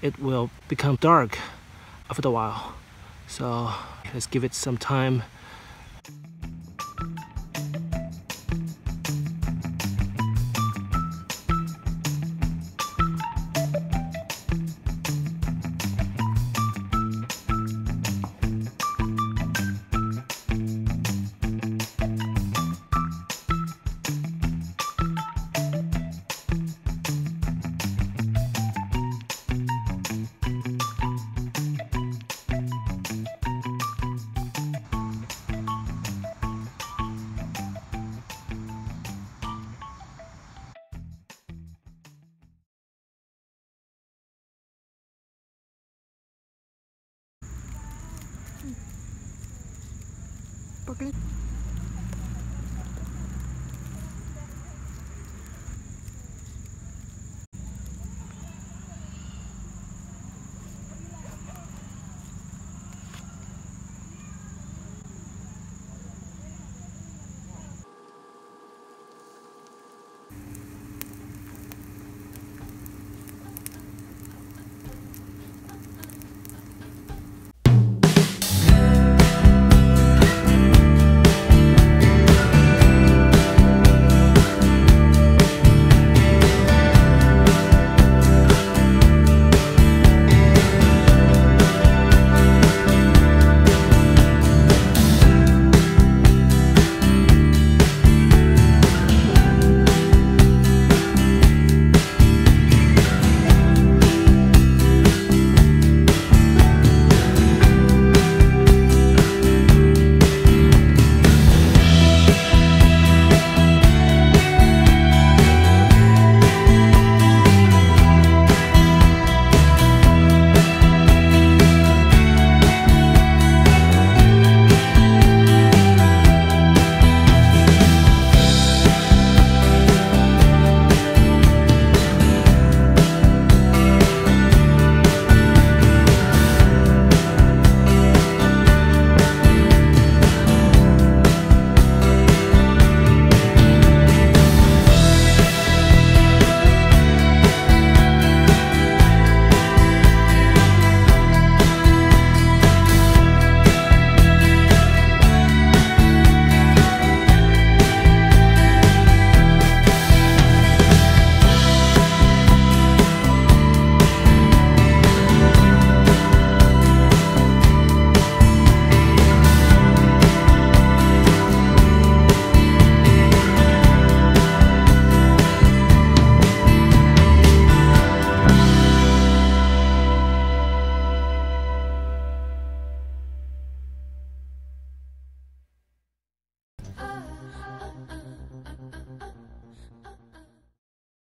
It will become dark after a while. So let's give it some time Okay.